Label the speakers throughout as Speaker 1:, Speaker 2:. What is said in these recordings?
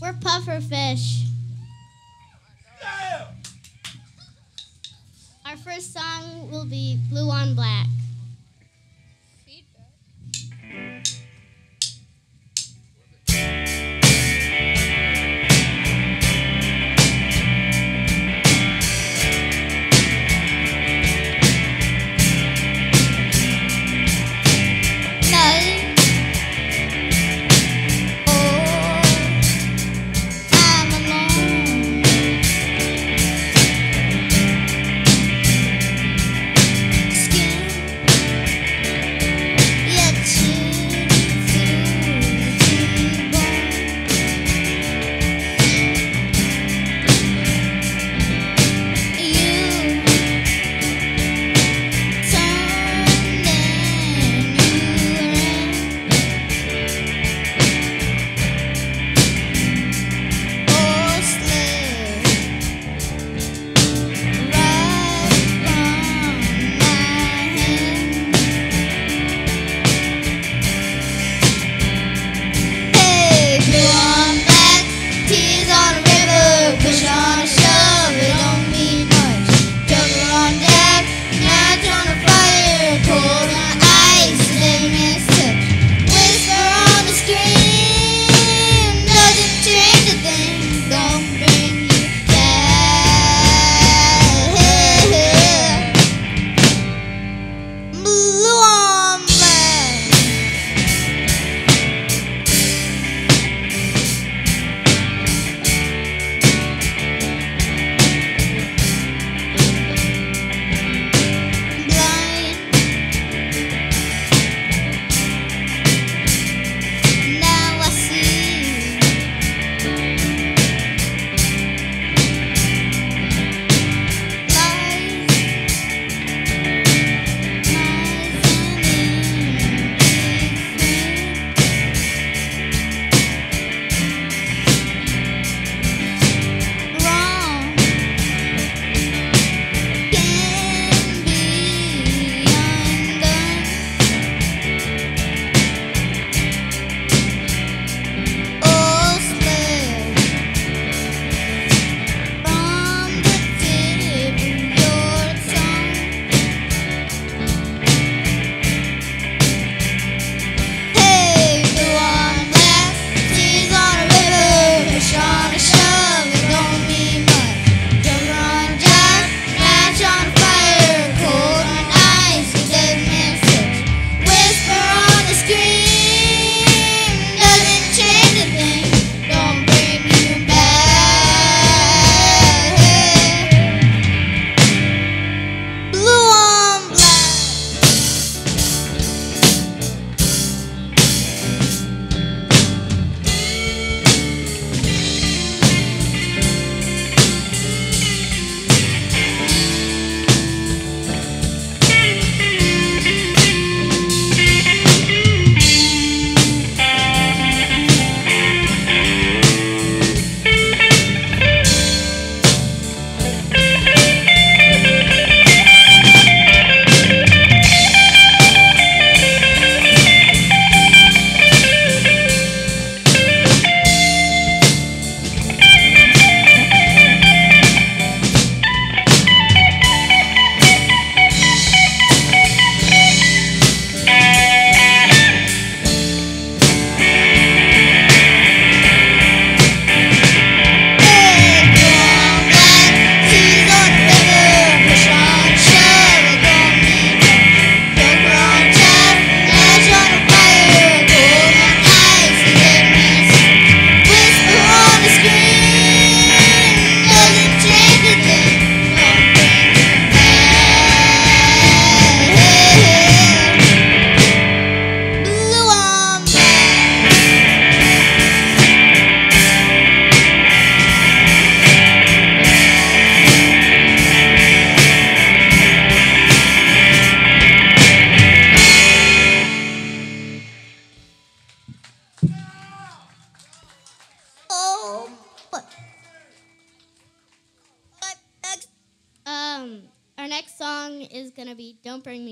Speaker 1: We're pufferfish. Our first song will be Blue on Black.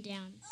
Speaker 1: down.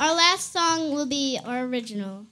Speaker 2: Our last song will be our original.